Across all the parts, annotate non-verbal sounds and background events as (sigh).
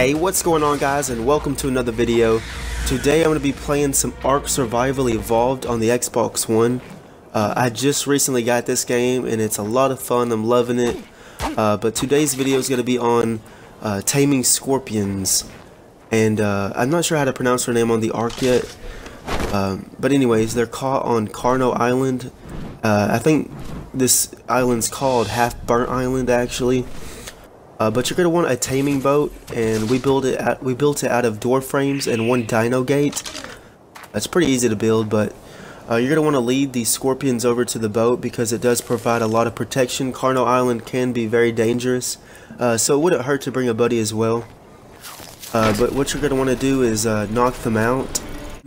Hey, what's going on guys and welcome to another video. Today I'm going to be playing some Ark Survival Evolved on the Xbox One. Uh, I just recently got this game and it's a lot of fun, I'm loving it. Uh, but today's video is going to be on uh, Taming Scorpions. And uh, I'm not sure how to pronounce her name on the Ark yet. Um, but anyways, they're caught on Carno Island. Uh, I think this island's called Half Burnt Island actually. Uh, but you're gonna want a taming boat, and we build it. At, we built it out of door frames and one dino gate. That's pretty easy to build, but uh, you're gonna want to lead these scorpions over to the boat because it does provide a lot of protection. Carno Island can be very dangerous, uh, so it wouldn't hurt to bring a buddy as well. Uh, but what you're gonna want to do is uh, knock them out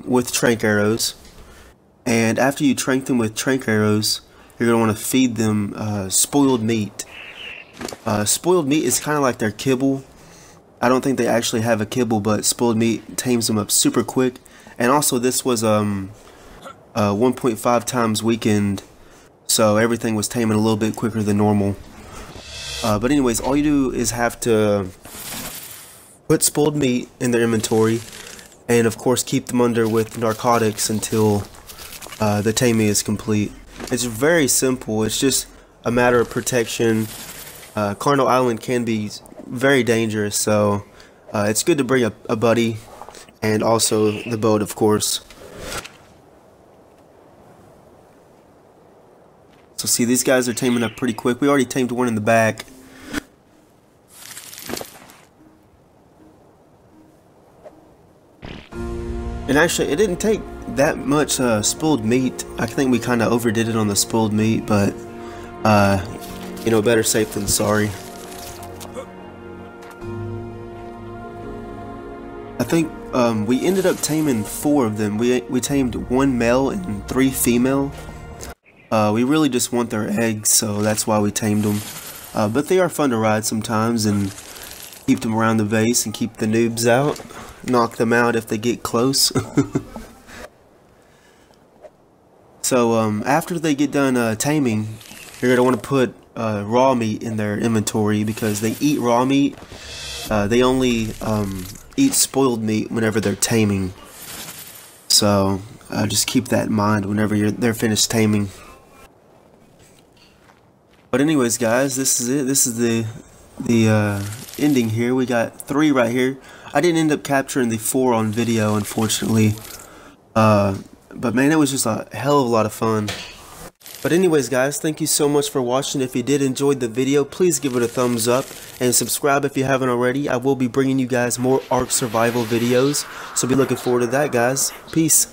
with tranq arrows, and after you tranq them with tranq arrows, you're gonna want to feed them uh, spoiled meat. Uh, spoiled meat is kind of like their kibble. I don't think they actually have a kibble, but spoiled meat tames them up super quick. And also, this was um, uh, 1.5 times weakened, so everything was taming a little bit quicker than normal. Uh, but anyways, all you do is have to put spoiled meat in their inventory, and of course keep them under with narcotics until uh, the taming is complete. It's very simple. It's just a matter of protection uh, Carno Island can be very dangerous, so uh, it's good to bring a, a buddy and also the boat, of course. So see, these guys are taming up pretty quick. We already tamed one in the back. And actually, it didn't take that much uh, spoiled meat. I think we kind of overdid it on the spoiled meat, but uh, you know, better safe than sorry. I think um, we ended up taming four of them. We, we tamed one male and three female. Uh, we really just want their eggs, so that's why we tamed them. Uh, but they are fun to ride sometimes and keep them around the base and keep the noobs out. Knock them out if they get close. (laughs) so um, after they get done uh, taming, you're going to want to put uh, raw meat in their inventory because they eat raw meat. Uh, they only um, eat spoiled meat whenever they're taming. So uh, just keep that in mind whenever you're they're finished taming. But anyways, guys, this is it. This is the the uh, ending here. We got three right here. I didn't end up capturing the four on video, unfortunately. Uh, but man, it was just a hell of a lot of fun. But anyways guys, thank you so much for watching. If you did enjoy the video, please give it a thumbs up and subscribe if you haven't already. I will be bringing you guys more Ark Survival videos, so be looking forward to that guys. Peace.